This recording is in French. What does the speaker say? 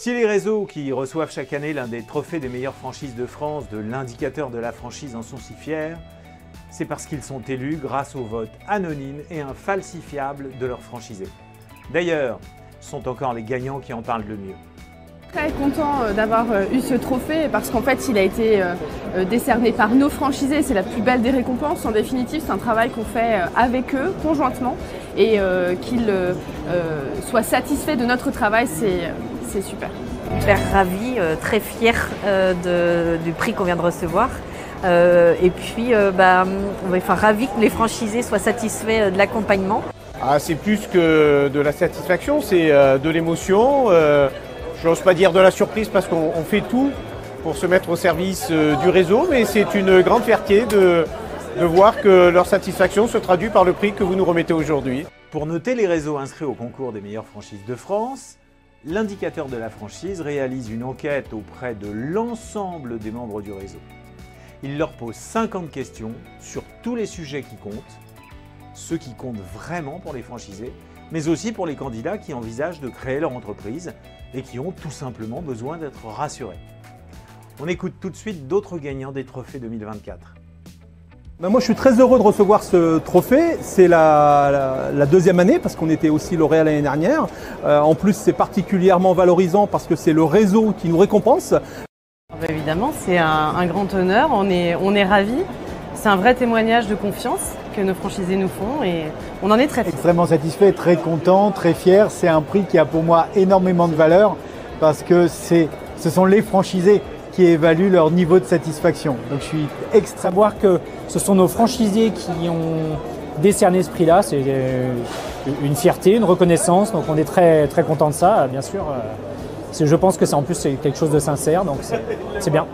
Si les réseaux qui reçoivent chaque année l'un des trophées des meilleures franchises de France de l'indicateur de la franchise en sont si fiers, c'est parce qu'ils sont élus grâce au vote anonyme et infalsifiable de leurs franchisés. D'ailleurs, ce sont encore les gagnants qui en parlent le mieux. Très content euh, d'avoir euh, eu ce trophée parce qu'en fait il a été euh, décerné par nos franchisés, c'est la plus belle des récompenses. En définitive c'est un travail qu'on fait avec eux conjointement et qu'ils soient satisfaits de notre travail, c'est super. Hyper ravi, très fier du prix qu'on vient de recevoir. et puis, bah, enfin, ravi que les franchisés soient satisfaits de l'accompagnement. Ah, c'est plus que de la satisfaction, c'est de l'émotion. Je n'ose pas dire de la surprise parce qu'on fait tout pour se mettre au service euh, du réseau, mais c'est une grande fierté de, de voir que leur satisfaction se traduit par le prix que vous nous remettez aujourd'hui. Pour noter les réseaux inscrits au concours des meilleures franchises de France, l'indicateur de la franchise réalise une enquête auprès de l'ensemble des membres du réseau. Il leur pose 50 questions sur tous les sujets qui comptent, ceux qui comptent vraiment pour les franchisés, mais aussi pour les candidats qui envisagent de créer leur entreprise et qui ont tout simplement besoin d'être rassurés. On écoute tout de suite d'autres gagnants des trophées 2024. Ben moi, je suis très heureux de recevoir ce trophée. C'est la, deuxième année parce qu'on était aussi lauréat l'année dernière. Euh, en plus, c'est particulièrement valorisant parce que c'est le réseau qui nous récompense. Ben, évidemment, c'est un, grand honneur. On est, on est ravis. C'est un vrai témoignage de confiance que nos franchisés nous font et on en est très fiers. Extrêmement satisfait, très content, très fier. C'est un prix qui a pour moi énormément de valeur parce que c'est, ce sont les franchisés évaluent leur niveau de satisfaction. Donc je suis extrêmement... Savoir que ce sont nos franchisés qui ont décerné ce prix-là, c'est euh, une fierté, une reconnaissance. Donc on est très très content de ça, bien sûr. Euh, je pense que c'est en plus quelque chose de sincère, donc c'est bien.